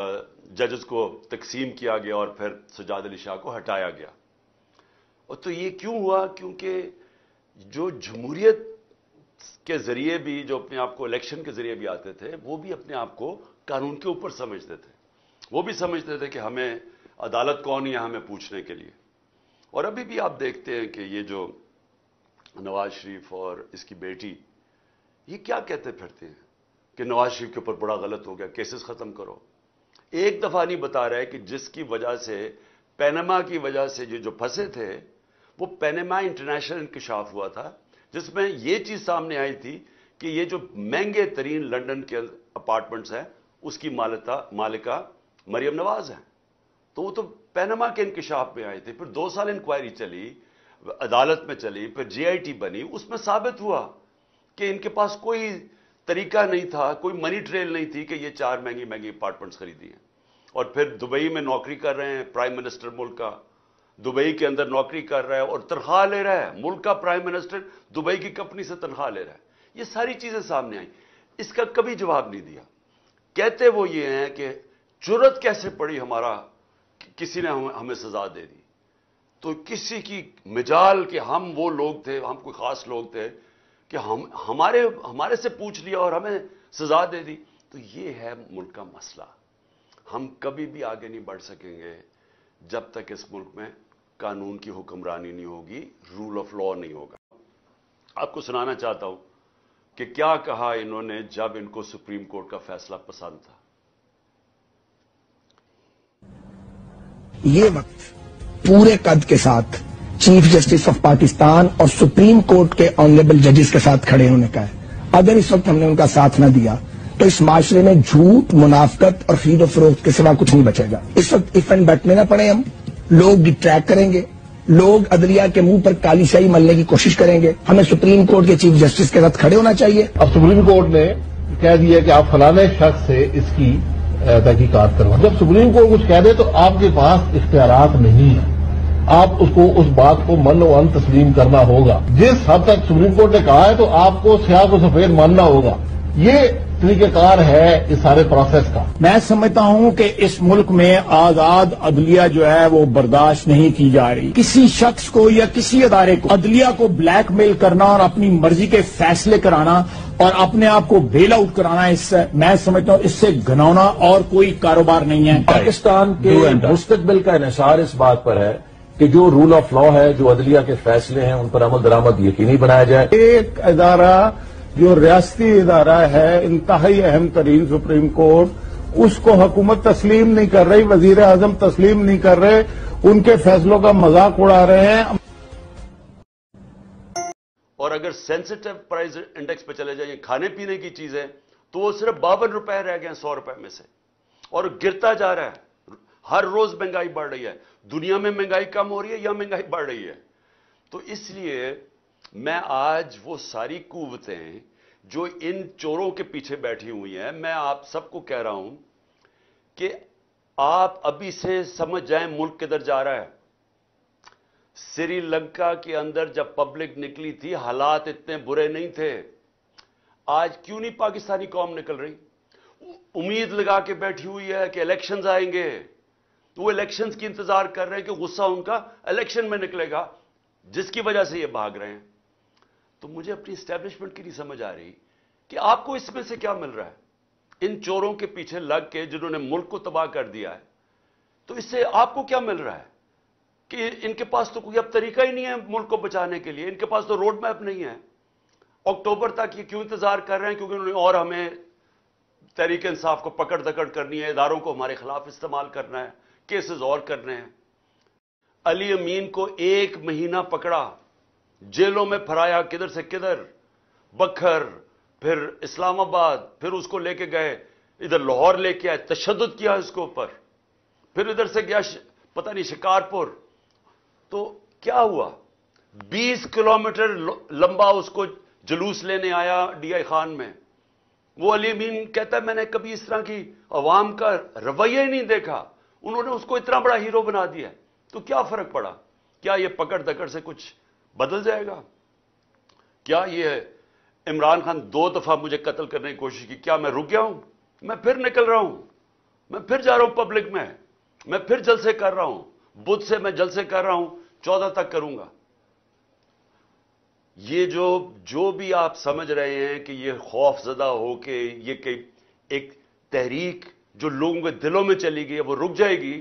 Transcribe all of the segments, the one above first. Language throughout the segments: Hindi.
जजेस को तकसीम किया गया और फिर सजाद अली शाह को हटाया गया। और तो ये क्यों हुआ? क्योंकि जो जमहूरियत के ज़रिए भी, जो अपने आप को इलेक्शन के ज़रिए भी आते थे, वो भी अपने आप को कानून के ऊपर समझते थे। वो भी समझते थे कि हमें अदालत कौन है हमें पूछने के लिए। और अभी भी आप देखते हैं कि ये जो नवाज़ शरीफ और इसकी बेटी, ये क्या कहते फिरते हैं? कि नवाज़ शरीफ के ऊपर बड़ा गलत हो गया, केसेस खत्म करो। एक दफ़ा नहीं बता रहा है कि जिसकी वजह से, पैनमा की वजह से जो जो फंसे थे, वो पैनमा इंटरनेशनल इंकशाफ हुआ था, जिसमें यह चीज़ सामने आई थी कि ये जो महँगे तरीन लंदन के अपार्टमेंट्स हैं, उसकी मालता, मालिका मरियम नवाज़ है। तो वो तो पैनमा के इंकशाफ में आए थे, फिर दो साल इंक्वायरी चली, अदालत में चली, फिर जीआईटी बनी, उसमें साबित हुआ कि इनके पास कोई तरीका नहीं था कोई मनी ट्रेल नहीं थी कि ये चार महँगी महँगी अपार्टमेंट्स खरीदी हैं। और फिर दुबई में नौकरी कर रहे हैं प्राइम मिनिस्टर मुल्क का। दुबई के अंदर नौकरी कर रहा है और तनख्वाह ले रहा है। मुल्क का प्राइम मिनिस्टर दुबई की कंपनी से तनख्वाह ले रहा है। ये सारी चीज़ें सामने आई। इसका कभी जवाब नहीं दिया। कहते वो ये हैं कि ज़रूरत कैसे पड़ी हमारा किसी ने हमें, सजा दे दी। तो किसी की मिजाल कि हम वो लोग थे हम कोई खास लोग थे कि हम, हमारे हमारे से पूछ लिया और हमें सजा दे दी। तो ये है मुल्क का मसला। हम कभी भी आगे नहीं बढ़ सकेंगे जब तक इस मुल्क में कानून की हुक्मरानी नहीं होगी रूल ऑफ़ लॉ नहीं होगा। आपको सुनाना चाहता हूँ कि क्या कहा इन्होंने जब इनको सुप्रीम कोर्ट का फैसला पसंद था। ये वक्त पूरे कद के साथ चीफ जस्टिस ऑफ़ पाकिस्तान और सुप्रीम कोर्ट के ऑनरेबल जजेस के साथ खड़े होने का है। अगर इस वक्त हमने उनका साथ न दिया तो इस माशरे में झूठ मुनाफ्त और खरीदो फरोख्त के सिवा कुछ नहीं बचेगा। इस वक्त इफ़ एंड बैठने ना पड़े हम। लोग डिट्रैक करेंगे। लोग अदलिया के मुँह पर काली मलने की कोशिश करेंगे। हमें सुप्रीम कोर्ट के चीफ जस्टिस के साथ खड़े होना चाहिए। अब सुप्रीम कोर्ट ने कह दिया कि आप फलाने शख्स से इसकी तहकीकात करवा जब सुप्रीम कोर्ट कुछ कह दे तो आपके पास इख्तियार नहीं है। आप उसको उस बात को मन वन तस्लीम करना होगा। जिस हद तक सुप्रीम कोर्ट ने कहा है तो आपको स्याह को सफ़ेद मानना होगा। ये तरीकेकार है इस सारे प्रोसेस का। मैं समझता हूँ कि इस मुल्क में आज़ाद अदलिया जो है वो बर्दाश्त नहीं की जा रही। किसी शख्स को या किसी अदारे को अदलिया को ब्लैकमेल करना और अपनी मर्ज़ी के फैसले कराना और अपने आप को बेल आउट कराना इससे मैं समझता हूँ इससे घनौना और कोई कारोबार नहीं है। पाकिस्तान के मुस्तकबिल का इंसार इस बात पर है कि जो रूल ऑफ़ लॉ है जो अदलिया के फैसले हैं उन पर अमल दरामद यकीनी बनाया जाए। एक अदारा जो रियासती इदारा है इंतहाई अहम तरीन सुप्रीम कोर्ट उसको हुकूमत तस्लीम नहीं कर रही वज़ीर आज़म तस्लीम नहीं कर रहे उनके फैसलों का मज़ाक उड़ा रहे हैं। और अगर सेंसिटिव प्राइस इंडेक्स पे चले जाइए खाने पीने की चीज़ें तो वो सिर्फ़ बावन रुपए रह गए सौ रुपए में से। और गिरता जा रहा है। हर रोज महँगाई बढ़ रही है। दुनिया में महँगाई कम हो रही है या महँगाई बढ़ रही है? तो इसलिए मैं आज वो सारी कुवतें जो इन चोरों के पीछे बैठी हुई हैं, मैं आप सबको कह रहा हूँ कि आप अभी से समझ जाएँ मुल्क किधर जा रहा है। श्रीलंका के अंदर जब पब्लिक निकली थी, हालात इतने बुरे नहीं थे। आज क्यों नहीं पाकिस्तानी कौम निकल रही? उम्मीद लगा के बैठी हुई है कि इलेक्शंस आएँगे। तो वो इलेक्शंस की इंतज़ार कर रहे हैं कि गुस्सा उनका इलेक्शन में निकलेगा, जिसकी वजह से ये भाग रहे हैं। तो मुझे अपनी स्टैब्लिशमेंट की नहीं समझ आ रही कि आपको इसमें से क्या मिल रहा है। इन चोरों के पीछे लग के जिन्होंने मुल्क को तबाह कर दिया है तो इससे आपको क्या मिल रहा है? कि इनके पास तो कोई अब तरीका ही नहीं है मुल्क को बचाने के लिए। इनके पास तो रोड मैप नहीं है। अक्टूबर तक ये क्यों इंतज़ार कर रहे हैं? क्योंकि उन्होंने और हमें तहरीक इंसाफ को पकड़ दकड़ करनी है, इदारों को हमारे खिलाफ इस्तेमाल करना है। केसेस और करने हैं। अली अमीन को एक महीना पकड़ा, जेलों में फराया किधर से किधर, बखर, फिर इस्लामाबाद, फिर उसको लेके गए, इधर लाहौर लेके आए तशद किया इसके ऊपर, फिर इधर से गया पता नहीं, शिकारपुर। तो क्या हुआ? 20 किलोमीटर लंबा उसको जुलूस लेने आया डीआई खान में। वो अली अमीन कहता है, मैंने कभी इस तरह की अवाम का रवैया ही नहीं देखा। उन्होंने उसको इतना बड़ा हीरो बना दिया। तो क्या फ़र्क पड़ा? क्या यह पकड़ दकड़ से कुछ बदल जाएगा? क्या यह इमरान खान दो दफ़ा मुझे कत्ल करने की कोशिश की? क्या मैं रुक गया हूँ? मैं फिर निकल रहा हूँ। मैं फिर जा रहा हूँ पब्लिक में। मैं फिर जलसे कर रहा हूँ। बुद्ध से मैं जलसे कर रहा हूँ। चौदह तक करूँगा। ये जो जो भी आप समझ रहे हैं कि ये खौफजदा हो के ये एक तहरीक जो लोगों के दिलों में चली गई है, वो रुक जाएगी।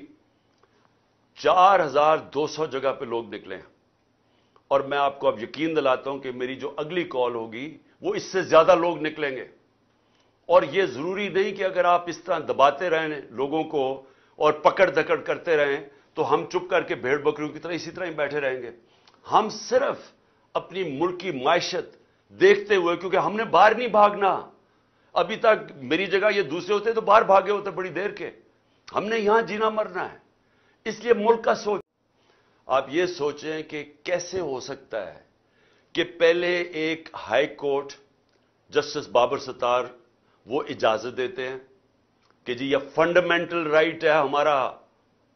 चार हज़ार दो सौ जगह पे लोग निकले और मैं आपको अब यकीन दिलाता हूँ कि मेरी जो अगली कॉल होगी, वो इससे ज़्यादा लोग निकलेंगे। और ये ज़रूरी नहीं कि अगर आप इस तरह दबाते रहें लोगों को और पकड़ दकड़ करते रहें तो हम चुप करके भेड़ बकरियों की तरह इसी तरह ही बैठे रहेंगे। हम सिर्फ़ अपनी मुल्क की मायशत देखते हुए, क्योंकि हमने बाहर नहीं भागना। अभी तक मेरी जगह ये दूसरे होते तो बाहर भागे होते बड़ी देर के। हमने यहाँ जीना मरना है। इसलिए मुल्क का सोच। आप ये सोचें कि कैसे हो सकता है कि पहले एक high court justice Babar Sattar वो इजाज़त देते हैं कि जी ये फंडामेंटल राइट है हमारा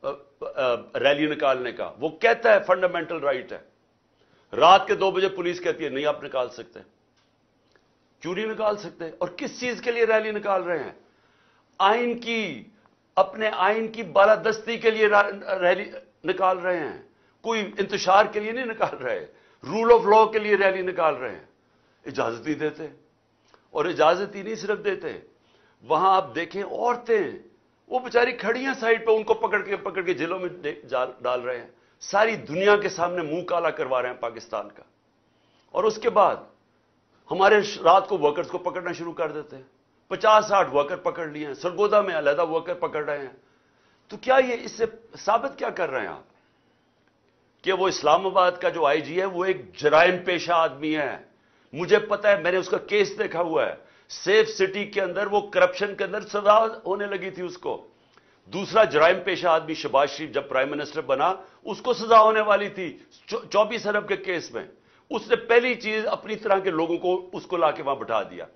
रैली निकालने का। वो कहता है फंडामेंटल राइट है। रात के दो बजे पुलिस कहती है, नहीं, आप निकाल सकते नहीं निकाल सकते हैं। और किस चीज़ के लिए रैली निकाल रहे हैं? आइन की, अपने आइन की बालादस्ती के लिए रैली निकाल रहे हैं। कोई इंतशार के लिए नहीं निकाल रहे रूल ऑफ़ लॉ के लिए रैली निकाल रहे हैं। इजाज़त ही देते। और इजाज़त ही नहीं सिर्फ़ देते वहाँ आप देखें औरतें, वो बेचारी खड़ी हैं साइड पर उनको पकड़ के पकड़ के जेलों में डाल रहे हैं। सारी दुनिया के सामने मुँह काला करवा रहे हैं पाकिस्तान का। और उसके बाद हमारे रात को वर्कर्स को पकड़ना शुरू कर देते हैं। पचास साठ वर्कर पकड़ लिए हैं, सरगोदा में अलहदा वर्कर पकड़ रहे हैं। तो क्या ये इससे साबित क्या कर रहे हैं आप? कि वो इस्लामाबाद का जो आईजी है, वो एक जराइम पेशा आदमी है? मुझे पता है, मैंने उसका केस देखा हुआ है। सेफ़ सिटी के अंदर, वो करप्शन के अंदर सजा होने लगी थी उसको। दूसरा जराइम पेशा आदमी, शबाज शरीफ, जब प्राइम मिनिस्टर बना, उसको सजा होने वाली थी चौबीस अरब के केस में। उसने पहली चीज़ अपनी तरह के लोगों को उसको लाके वहाँ बिठा दिया।